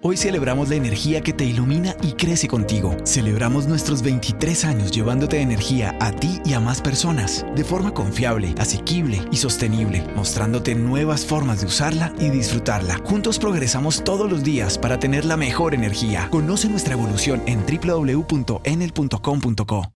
Hoy celebramos la energía que te ilumina y crece contigo. Celebramos nuestros 23 años llevándote energía a ti y a más personas, de forma confiable, asequible y sostenible, mostrándote nuevas formas de usarla y disfrutarla. Juntos progresamos todos los días para tener la mejor energía. Conoce nuestra evolución en www.enel.com.co.